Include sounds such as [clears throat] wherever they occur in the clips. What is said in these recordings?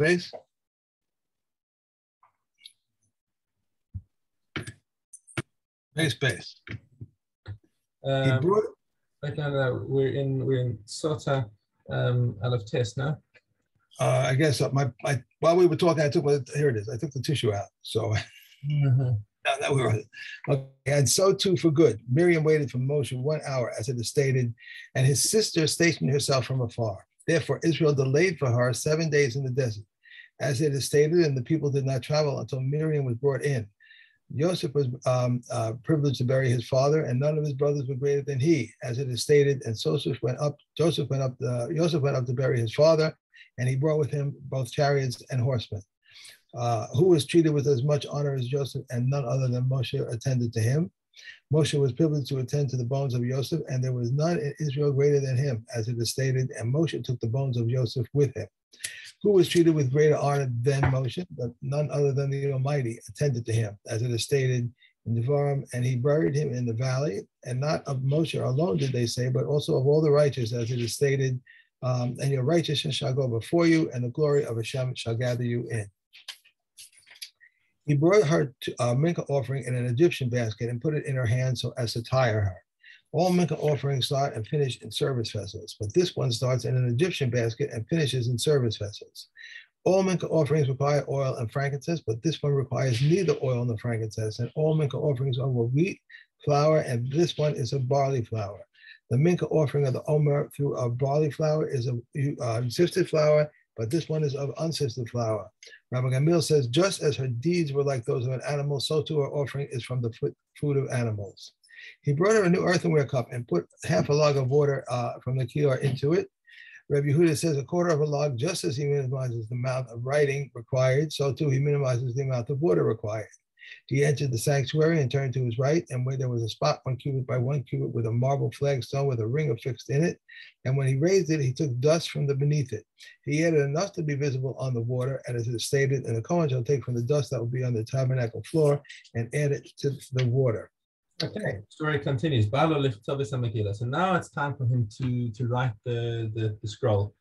Space. Space, space. Um, brought, okay, no, we're in we're in Sota um, Aleph test now. uh, I guess uh, my, my, while we were talking, I took, my- here it is. I took the tissue out. So [laughs] now that we were, okay, and so too for good. Miriam waited for Moshe one hour, as it is stated, and his sister stationed herself from afar. Therefore, Israel delayed for her seven days in the desert, as it is stated, and the people did not travel until Miriam was brought in. Joseph was um, uh, privileged to bury his father, and none of his brothers were greater than he, as it is stated. And Joseph went up. Joseph went up. Uh, Joseph went up to bury his father, and he brought with him both chariots and horsemen. Uh, who was treated with as much honor as Joseph, and none other than Moshe attended to him. Moshe was privileged to attend to the bones of Joseph, and there was none in Israel greater than him, as it is stated. And Moshe took the bones of Joseph with him. Who was treated with greater honor than Moshe, but none other than the Almighty attended to him, as it is stated in Devarim, and he buried him in the valley, and not of Moshe alone did they say, but also of all the righteous, as it is stated, um, and your righteousness shall go before you, and the glory of Hashem shall gather you in. He brought her to a mincha offering in an Egyptian basket and put it in her hand so as to tire her. All mincha offerings start and finish in service vessels, but this one starts in an Egyptian basket and finishes in service vessels. All mincha offerings require oil and frankincense, but this one requires neither oil nor frankincense. And all mincha offerings are wheat, flour, and this one is of barley flour. The mincha offering of the omer through a barley flour is of uh, sifted flour, but this one is of unsifted flour. Rabbi Gamliel says, just as her deeds were like those of an animal, so too her offering is from the food of animals. He brought her a new earthenware cup and put half a log of water uh, from the kior into it. Rabbi Yehuda says a quarter of a log, just as he minimizes the amount of writing required, so too he minimizes the amount of water required. He entered the sanctuary and turned to his right, and where there was a spot one cubit by one cubit with a marble flagstone with a ring affixed in it. And when he raised it, he took dust from the beneath it. He added enough to be visible on the water, and as it is stated, and the Kohen shall take from the dust that will be on the tabernacle floor and add it to the water. Okay, story continues. Balo Lichtovis Megillah. So now it's time for him to to write the the, the scroll.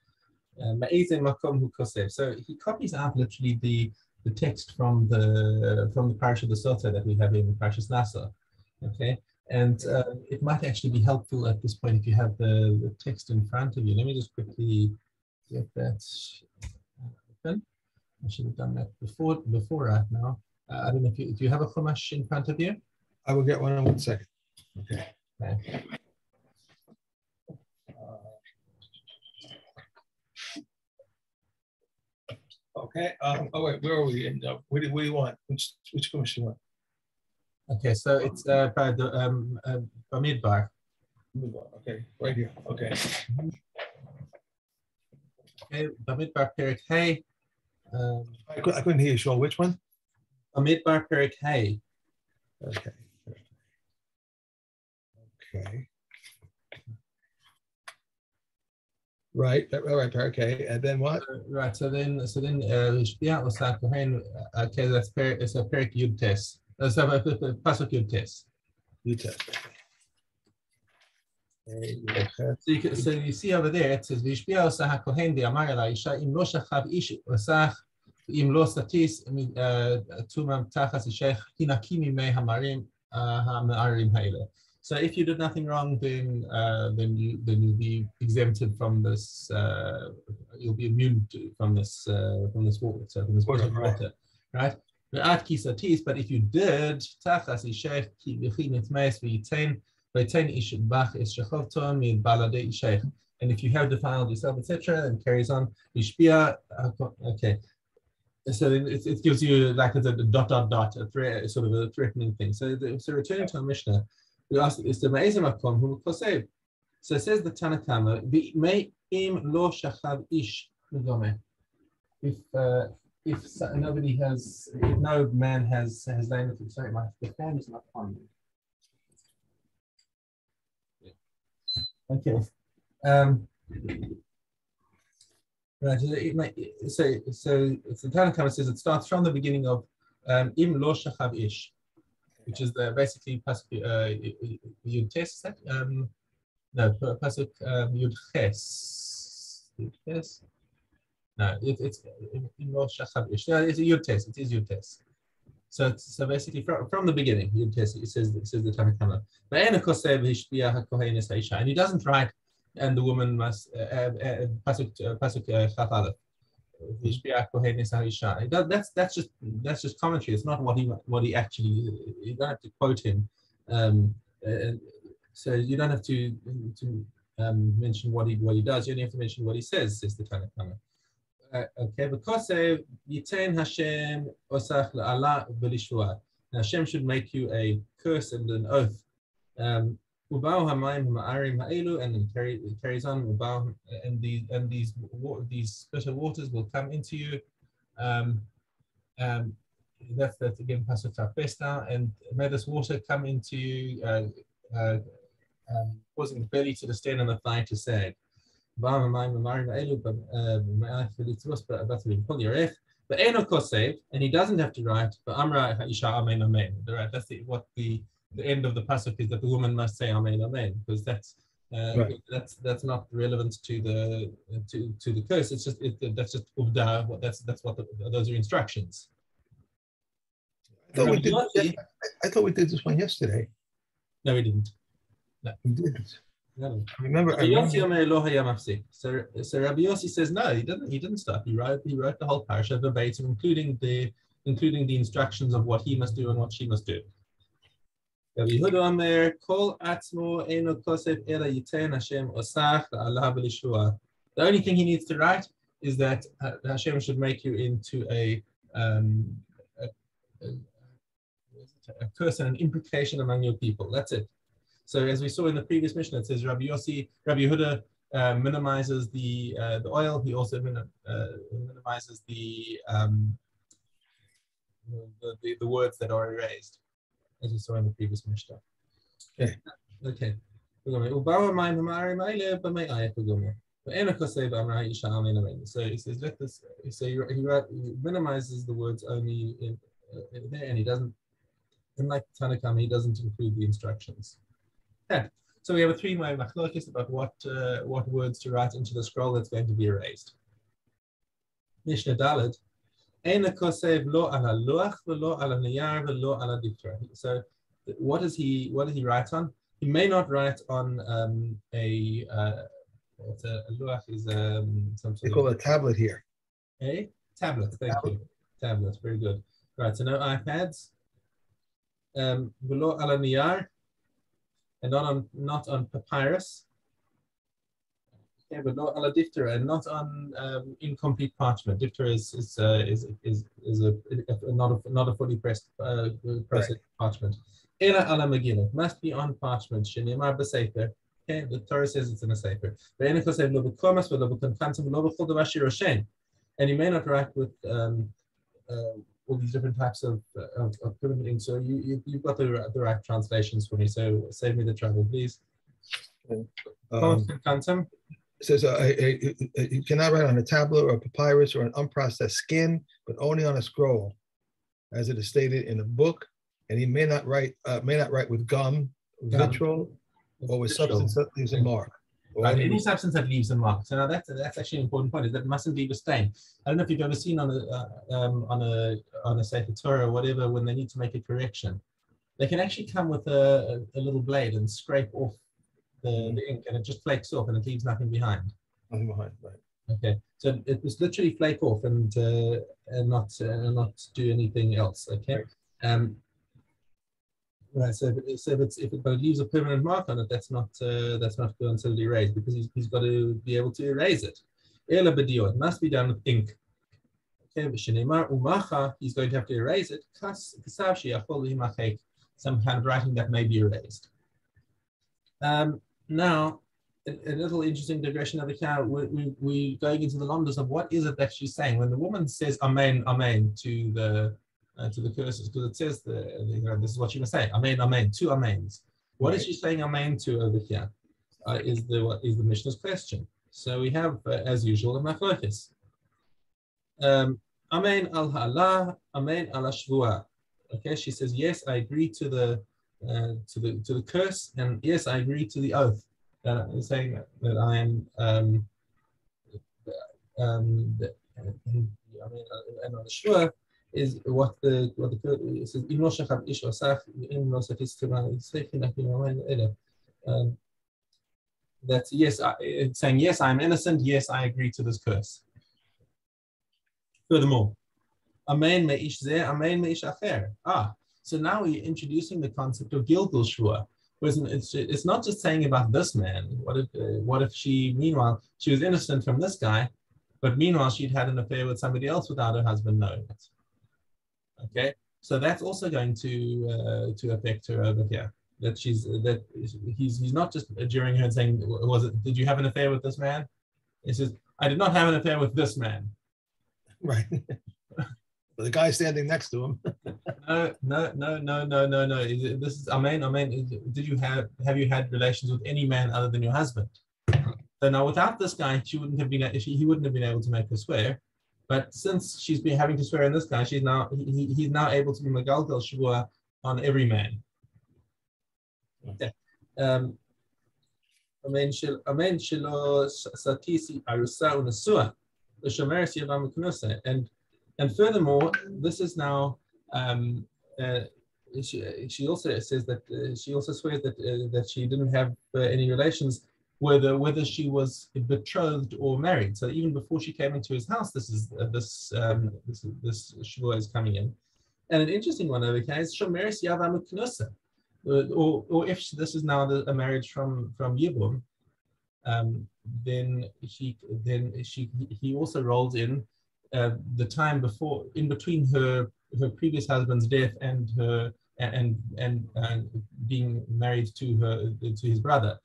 Uh, Makom Hu Kosev. So he copies out literally the the text from the from the parish of the Sota that we have in Parashas Nasa. Okay, and uh, it might actually be helpful at this point if you have the, the text in front of you. Let me just quickly get that open. I should have done that before before right now. Uh, I don't know if you do you have a chumash in front of you. I will get one in one second. Okay. Okay. Okay. Um, oh wait, where are we? In, uh, what, do, what do you want? Which which commission want? Okay, so it's uh, by the um, uh, Bamidbar. Move on. Okay, right here. Okay. Okay, Bamidbar Perik Hay. Um, I, cou- I couldn't hear you, Sean. Which one? Bamidbar Perik Hay. Okay. Okay. Right, right, okay. And then what? Uh, Right, so then, so then, uh, Shpia Osa Kohen, uh, okay, that's per, it's a Perik Yud test. That's a Pasuk Yud test. You test. Okay. Okay. So you, can, so you see over there, it says, Vishpia Osa HaKohen di Amar Ela Isha im lo shachav ish osach im lo statis uh, tumam tachas ishech hinaki mimei hamarim uh, ha'me'arim. So if you did nothing wrong, then uh, then you then you'll be exempted from this. Uh, you'll be immune to, from this uh, from this water, so from this Water, water, right. water right? Kisatis, but if you did tachas ishech ki v'chin et meis v'yitain v'yitain ish bach es shechovton mi balade ishech. And if you have defiled yourself, etc., and carries on, ishpia. Okay, so then it, it gives you like it's a dot dot dot, a threat, sort of a threatening thing. So, the, so returning to our Mishnah, we ask, is the Ma'ezim Makom who kosev? So it says the Tanna Kamma, im lo shachav ish. If uh, if nobody has, if no man has has lain with him, sorry, my the fan is not on. Okay. Um, Right. So, so, the Tanakh says it starts from the beginning of um, Im lo shachav ish, which is the basically pasuk uh, Yud Tes. Um, no, pa- pasuk um, Yud Ches. Yud Ches. No, it, it's in Rosh Hashanah. No, it's Yud test. It is Yud test. So, so basically, from, from the beginning, Yud test. It says it says the es. And he doesn't write, and the woman must uh, uh, pasuk uh, pasuk uh, That's that's just that's just commentary. It's not what he what he actually. You don't have to quote him. Um, so you don't have to to um, mention what he what he does. You only have to mention what he says. Says the Tanna Kamma. Uh, okay, because Yitain Hashem osach la'ala v'lishua. Hashem should make you a curse and an oath. Um, And then it carries on. And these and these these bitter waters will come into you. Um, um, that's that's again pasuk Pesta, and may this water come into you, uh, uh, um, causing the belly to distend and the thigh to sag. But Kosev, and he doesn't have to write, but Amra Isha Amen Amen. Right, that's the, what the, the end of the pasuk is that the woman must say Amen Amen because that's uh, Right. that's that's not relevant to the to, to the curse. It's just it, that's just. What that's that's what the, those are instructions. I thought we did, Yossi- I thought we did this one yesterday. No, we didn't. no. We didn't. No. I remember, I remember Omer Lo Haya Mafsik. So so Rabbi Yossi says no, he didn't. He didn't stop. He wrote he wrote the whole parasha verbatim, including the including the instructions of what he must do and what she must do. Rabbi Yehuda Omer Kol Atzmo Ela Yitain Hashem Osach. The only thing he needs to write is that uh, Hashem should make you into a um, a, a, a curse and an imprecation among your people. That's it. So as we saw in the previous Mishnah, it says Rabbi Yossi, Rabbi Yehuda uh, minimizes the uh, the oil. He also uh, minimizes the, um, the, the the words that are erased, as we saw in the previous Mishnah. Okay. Okay. Ubawa mayim hamari maile b'mei ayach v'gomer. Ve'ena kosei b'amra isha amen amen. So he says, let this. So he, he, he minimizes the words only in, uh, there, and he doesn't. Unlike Tanna Kamma, he doesn't include the instructions. Okay. So we have a three-way machlokes about what uh, what words to write into the scroll that's going to be erased. Mishnah Dalet. Eina kosev lo ala loach velo ala niyar velo ala diphthera. So what does he what does he write on? He may not write on um, a uh, what's a, a loach is um, some they sort call of it a tablet here. a tablet. Thank you. Tablets, very good. Right, so no iPads. Um, ala niyar, and not on not on papyrus. Okay, but not ala diphthera, and not on um, incomplete parchment. Diphthera is is uh, is is is a, a, not a not a fully pressed uh, processed parchment. Ela ala Megillah must be on parchment. Shenimar b'sefer. Okay, the Torah says it's in a sefer. Ve'ena kosev lo b'komas v'lo b'konfantim v'lo b'chol davar shiroshen. And you may not write with um, uh, all these different types of of, of printing. So you, you you've got the, the right translations for me. So save me the trouble, please. Um, Konfantim. It says uh, you cannot write on a tablet or a papyrus or an unprocessed skin, but only on a scroll, as it is stated in a book. And he may not write uh, may not write with gum, Gum. vitriol, or with Vitriol. substance that leaves a mark. Right, any- substance that leaves a mark. So now that's that's actually an important point. Is that it mustn't leave a stain. I don't know if you've ever seen on a uh, um, on a on a Sefer Torah or whatever when they need to make a correction, they can actually come with a, a, a little blade and scrape off the, the ink, and it just flakes off and it leaves nothing behind. Nothing behind, right. Okay, so it was literally flake off and uh, and not uh, not do anything else. Okay, Right. um, right. So if, it- so if it's if it, but it leaves a permanent mark on it, that's not uh, that's not considered erased because he's, he's got to be able to erase it. It must be done with ink. Okay, umacha, he's going to have to erase it. Kas kasav sheyachol limachek, some kind of writing that may be erased. Um, now, a, a little interesting digression over here. We, we, we going into the lambdas of what is it that she's saying when the woman says amen, amen to the uh, to the curses because it says the, the- you know, this is what she must say amen, amen, two amens. What is Right. she saying amen to over here? Uh, is the what is the Mishnah's question? So we have, uh, as usual, a machlokes. Um, amen al ha'ala, amen al shvua. Okay, she says yes, I agree to the uh, to the to the curse, and yes, I agree to the oath that I'm saying that, I am. Um, um, that, I mean, uh, I'm not sure is what the what the says. in noshach ab ish osaf im nosaf is timan seifin akim amen ele. Um, that yes, I, saying yes, I am innocent. Yes, I agree to this curse. Furthermore, amen me ish zeh, amen me ish acher. Ah, so now we're introducing the concept of Gilgul Shua. It's, it's not just saying about this man. What if, uh, what if she, meanwhile, she was innocent from this guy, but meanwhile she'd had an affair with somebody else without her husband knowing it. Okay, so that's also going to uh, to affect her over here. That she's that he's he's not just adjuring her and saying, "Was it? Did you have an affair with this man?" He says, "I did not have an affair with this man." Right. [laughs] the guy standing next to him. no, no, no, no, no, no, no. This is I mean, I mean, Did you have have you had relations with any man other than your husband? So now, without this guy, she wouldn't have been. She, he wouldn't have been able to make her swear. But since she's been having to swear on this guy, she's now he, he's now able to be megalgal shvua on every man. Okay. Um, Amen. Amen. Shelo satisi arusa unasua. The shomeres yavam and and furthermore, this is now, um, uh, she, she also says that uh, she also swears that uh, that she didn't have uh, any relations whether whether she was betrothed or married. So even before she came into his house, this is uh, this um, this this is coming in. And an interesting one over here is shomeris uh, or or if this is now the, a marriage from from Yibum, um, then she then she he also rolls in uh, the time before, in between her her previous husband's death and her and and, and being married to her to his brother.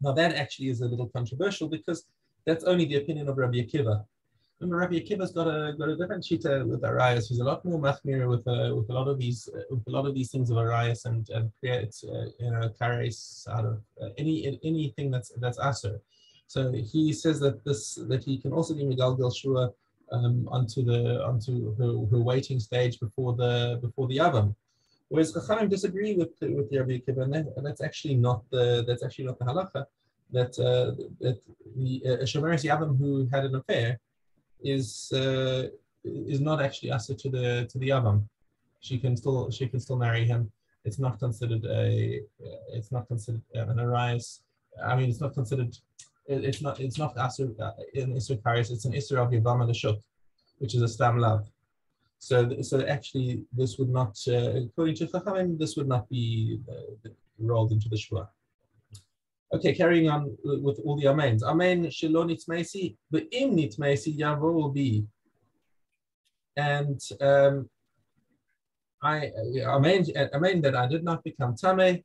Now that actually is a little controversial because that's only the opinion of Rabbi Akiva. Remember, Rabbi Akiva's got a got a different shita with arayos. He's a lot more machmir with uh, with a lot of these uh, with a lot of these things of arayos and and creates uh, you know kares out of uh, any anything that's that's aser. So he says that this that he can also be Miguel Shua um, onto the onto her, her waiting stage before the before the Avam. Whereas Chachamim disagree with with the Rabbi Akiva, and, that, and, that's actually not the that's actually not the halacha. That uh, that the uh, Shomeres Yavam who had an affair is uh, is not actually asked to the to the Yavam. She can still she can still marry him. It's not considered a it's not considered an arise. I mean, it's not considered it's not it's not asur uh, in Isser Karis, it's an Isser of Yavama Lashuk, which is a stam lav. So, so actually, this would not, uh, according to Chachamim, this would not be uh, rolled into the Shua. Okay, carrying on with all the amens. Amen shelo nitmesi, im nitmesi yavo will be. And um, I amen, amen that I did not become tame,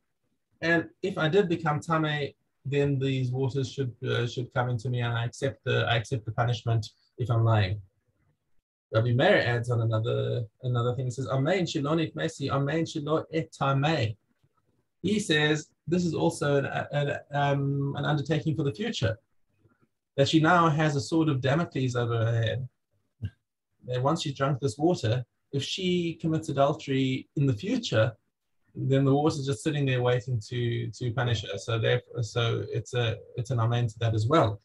and if I did become tame, then these waters should uh, should come into me, and I accept the I accept the punishment if I'm lying. Rabbi Meir adds on another another thing. He says, "Amen shilonit mesi, amen shilot etamei." He says this is also an, an, um, an undertaking for the future. That she now has a sword of Damocles over her head. And once she's drunk this water, if she commits adultery in the future, then the water is just sitting there waiting to to punish her. So therefore, so it's a it's an amen to that as well,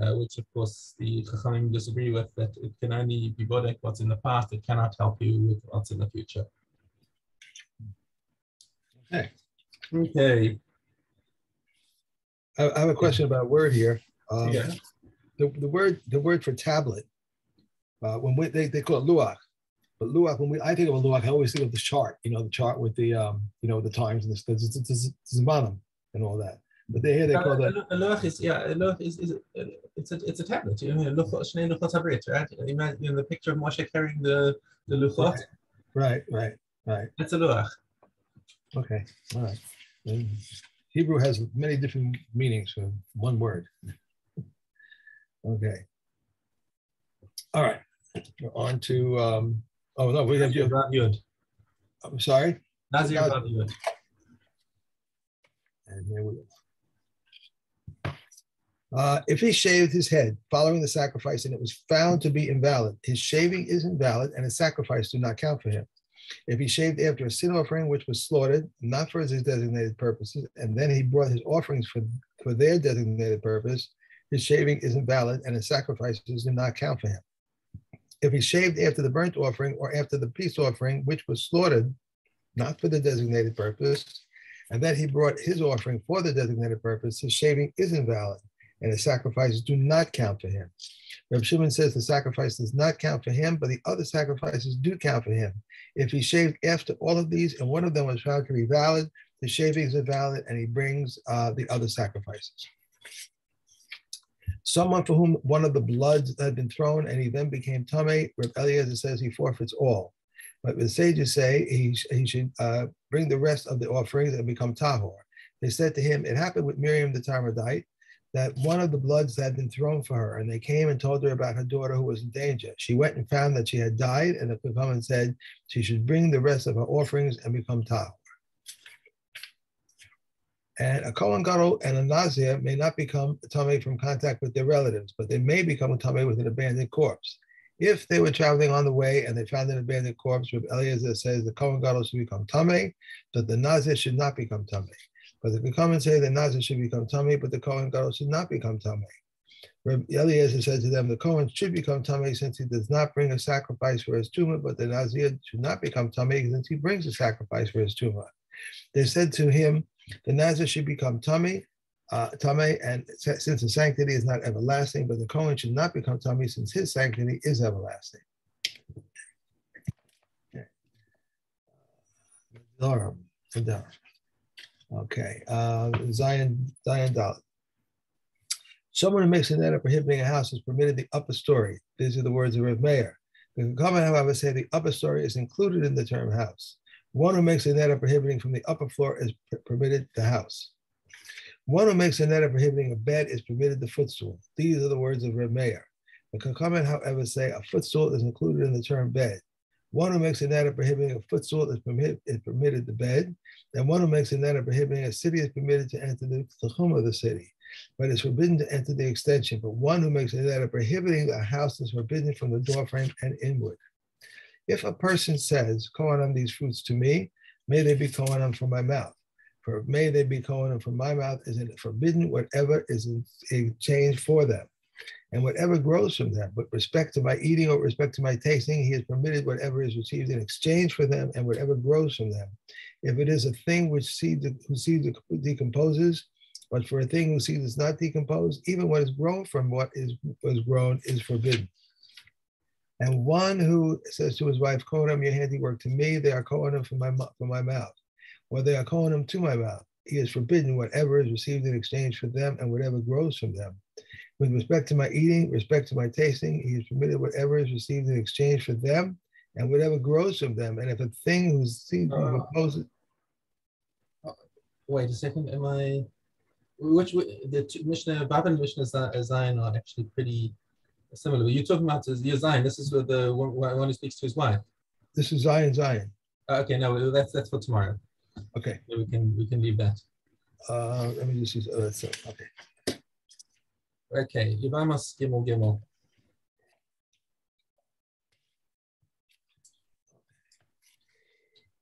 uh, which of course the Chachamim disagree with that it can only be bodek what's in the past. It cannot help you with what's in the future. Okay. Okay. I, I have a question about word here. Um, yeah. The, the word the word for tablet, uh, when we, they, they call it luach, but Luach, when we I think of a Luach, I always think of the chart, you know, the chart with the um, you know, the times and the, the, the, the and all that. But they here they call that. A Luach is yeah, a Luach is, is it's a it's a tablet. You know, Shnei Luchot Habrit, right? Imagine you know, the picture of Moshe carrying the the Luchot. Right, right, right. That's a Luach. Okay, all right. And Hebrew has many different meanings for one word. okay. All right. On to um, Oh, no, we have you. Yud. I'm sorry? Nazir Yud. And here we go. Uh, if he shaved his head following the sacrifice and it was found to be invalid, his shaving is invalid and his sacrifice do not count for him. If he shaved after a sin offering which was slaughtered, not for his designated purposes, and then he brought his offerings for, for their designated purpose, his shaving is invalid and his sacrifices do not count for him. If he shaved after the burnt offering or after the peace offering, which was slaughtered, not for the designated purpose, and that he brought his offering for the designated purpose, his shaving is invalid and his sacrifices do not count for him. Reb Shimon says the sacrifice does not count for him, but the other sacrifices do count for him. If he shaved after all of these and one of them was found to be valid, the shavings are valid and he brings uh, the other sacrifices. Someone for whom one of the bloods had been thrown and he then became Tame, Reb Eliezer says he forfeits all. But the sages say he, he should uh, bring the rest of the offerings and become Tahor. They said to him, It happened with Miriam the Tarmodite that one of the bloods had been thrown for her, and they came and told her about her daughter who was in danger. She went and found that she had died, and the Chachamim said she should bring the rest of her offerings and become Tahor. And a Kohen Gadol and a Nazir may not become tamei from contact with their relatives, but they may become tamei with an abandoned corpse. If they were traveling on the way and they found an abandoned corpse, Rabbi Eliezer says the Kohen Gadol should become tamei, but the Nazir should not become tamei. But come and say the Nazir should become tamei, but the Kohen Gadol should not become tamei. Rabbi Eliezer said to them, the Kohen should become tamei since he does not bring a sacrifice for his tumah, but the Nazir should not become tamei since he brings a sacrifice for his tumah. They said to him, the Nazir should become tamei, uh, tamei, and since the sanctity is not everlasting, but the Kohen should not become tamei since his sanctity is everlasting. Durham. Okay, uh, Zion, Zion Dalit. Someone who makes a net of prohibiting a house is permitted the upper story. These are the words of Rav Meir. The comment, however, say the upper story is included in the term house. One who makes a net of prohibiting from the upper floor is permitted the house. One who makes a net of prohibiting a bed is permitted the footstool. These are the words of Reb Meir. The Chachamim, however, say a footstool is included in the term bed. One who makes a net of prohibiting a footstool is, is permitted the bed, and one who makes a net of prohibiting a city is permitted to enter the tchum of the city, but is forbidden to enter the extension. But one who makes a net of prohibiting a house is forbidden from the doorframe and inward. If a person says, Konam these fruits to me, may they be Konam from my mouth. For may they be Konam from my mouth is it forbidden whatever is exchanged for them. And whatever grows from them, with respect to my eating or respect to my tasting, he has permitted whatever is received in exchange for them and whatever grows from them. If it is a thing which seed, whose seed decomposes, but for a thing whose seed does not decompose, even what is grown from what is was grown is forbidden. And one who says to his wife, Konam, your handiwork to me, they are Konam from my, from my mouth, or they are Konam to my mouth. He is forbidden whatever is received in exchange for them and whatever grows from them. With respect to my eating, respect to my tasting, he is permitted whatever is received in exchange for them and whatever grows from them. And if a thing whose seed uh, opposes. Wait a second, am I? Which the Mishnah, Bab and Mishnah Zion are actually pretty similar. You're talking about your Zion. This is where the one, one who speaks to his wife. This is Zion, Zion. Uh, okay, no, that's that's for tomorrow. Okay. So we can we can leave that. Uh, let me just use. Oh, that's okay. Okay, Yavamas Gimel Gimel.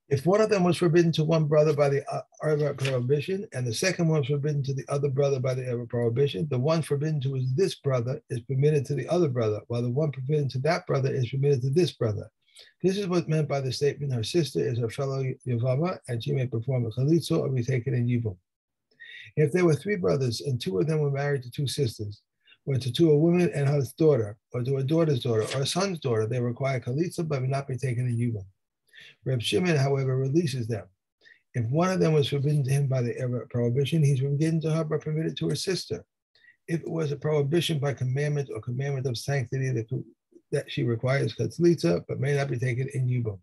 If one of them was forbidden to one brother by the uh, other prohibition, and the second one was forbidden to the other brother by the other prohibition, the one forbidden to this brother is permitted to the other brother, while the one forbidden to that brother is permitted to this brother. This is what meant by the statement, her sister is her fellow Yavama, and she may perform a chalitzo or be taken in Yibum. If there were three brothers and two of them were married to two sisters, or to, to a woman and her daughter, or to a daughter's daughter, or a son's daughter, they require chalitza but may not be taken in Yibum. Reb Shimon, however, releases them. If one of them was forbidden to him by the prohibition, he's forbidden to her but permitted to her sister. If it was a prohibition by commandment or commandment of sanctity that, that she requires chalitza, but may not be taken in yibum.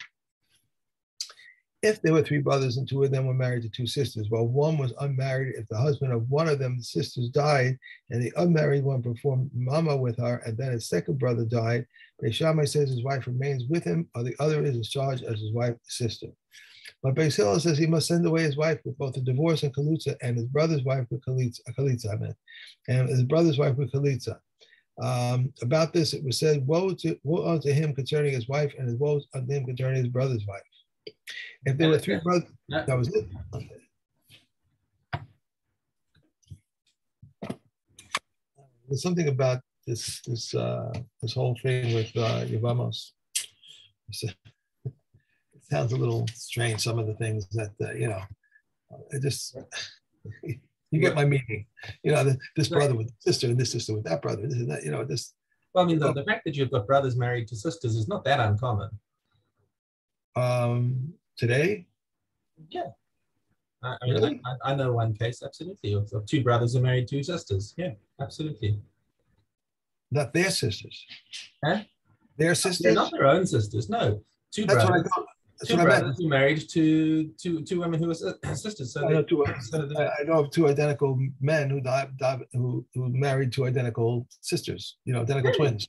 If there were three brothers and two of them were married to two sisters, while one was unmarried, if the husband of one of them, the sisters, died, and the unmarried one performed maamar with her, and then his second brother died, Beis Shammai says his wife remains with him, or the other is charged as his wife's sister. But Beis says he must send away his wife with both a divorce and kalitza, and his brother's wife with kalitza, kalitza I mean, and his brother's wife with kalitza. Um, about this, it was said, woe to, woe unto him concerning his wife, and woe unto him concerning his brother's wife. If there were three brothers, that was it. there's something about this, this, uh, this whole thing with, uh, Yavamos. [laughs] It sounds a little strange, some of the things that, uh, you know, it just, [laughs] you get my meaning. You know, the- this brother with sister and this sister with that brother, this and that, you know, this, Well, I mean, the, the fact that you've got brothers married to sisters is not that uncommon. Um, today, Yeah. I, I, mean, Really? I, I know one case, absolutely, of, of two brothers are married, two sisters. Yeah, absolutely. not their sisters. Huh? Their They're sisters? not their own sisters, no. Two That's what I brothers. That's two brothers who married to two two women who were [clears throat] sisters. So I know two, so they- I I know of two identical men who died, died, who, who married two identical sisters, you know, identical Really? twins.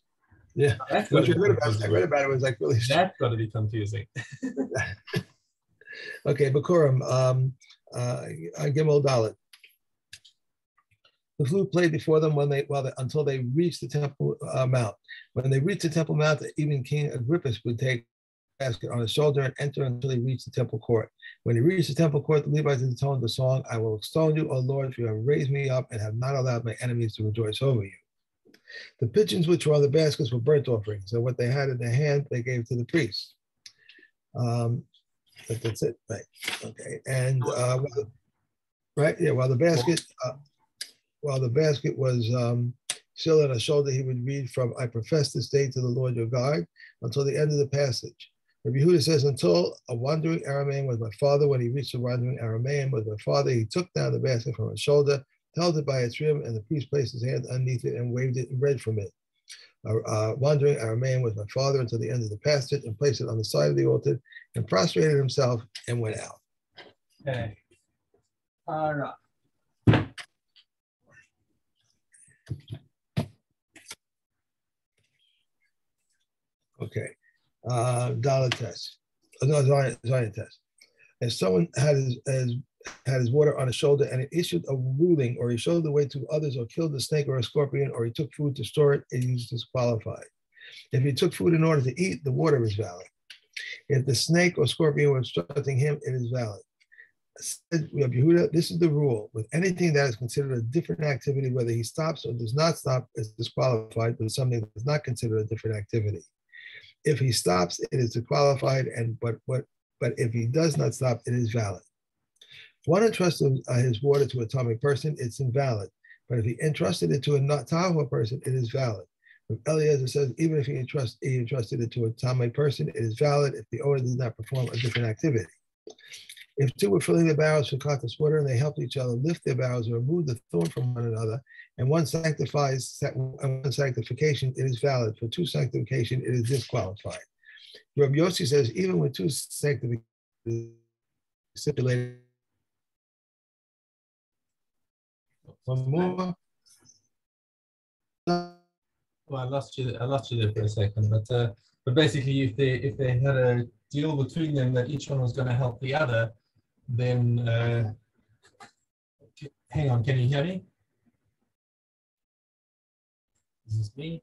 That's Which gotta I be read about, I read about it, was like really, That's got to be confusing. [laughs] [laughs] okay, Bikkurim, um, uh, Gimel Dalit. The flute played before them when they, well, they- until they reached the temple uh, mount. When they reached the temple mount, even King Agrippus would take a basket on his shoulder and enter until he reached the temple court. When he reached the temple court, the Levites intoned the song, I will extol you, O Lord, for you have raised me up and have not allowed my enemies to rejoice over you. The pigeons which were on the baskets were burnt offerings, and what they had in their hand, they gave to the priests. Um, but that's it, right? Okay, and uh, right, yeah, while the basket, uh, while the basket was um, still on his shoulder, he would read from, "I profess this day to the Lord your God," until the end of the passage. Rabbi Yehuda says, "Until a wandering Aramaean was my father. When he reached the wandering Aramaean was my father, he took down the basket from his shoulder, held it by its rim, and the priest placed his hand underneath it and waved it and read from it." Uh, uh, wandering Aramaean was my father until the end of the passage, and placed it on the side of the altar, and prostrated himself and went out. Okay. All right. Okay. Uh, dollar test. Oh, no, Zion, Zion test. If someone had his, his had his water on his shoulder and it issued a ruling, or he showed the way to others, or killed a snake or a scorpion, or he took food to store it, it is disqualified. If he took food in order to eat, the water is valid. If the snake or scorpion was obstructing him, it is valid. Said Yehuda, this is the rule. With anything that is considered a different activity, whether he stops or does not stop, is disqualified, but something that is not considered a different activity. If he stops, it is disqualified, and but what but if he does not stop, it is valid. One entrusted uh, his water to a tamei person, it's invalid. But if he entrusted it to a not Tahor person, it is valid. If Eliezer says, even if he, entrust, he entrusted it to a tamei person, it is valid if the owner does not perform a different activity. If two were filling their barrels for Katas water and they helped each other lift their barrels and remove the thorn from one another, and one sanctifies and one sanctification, it is valid. For two sanctification, it is disqualified. Rabbi Yossi says, even with two sanctifications stipulated. One more. Well, I lost you. I lost you there for a second, but uh, but basically, if they if they had a deal between them that each one was going to help the other, then uh, hang on. Can you hear me? Is this me?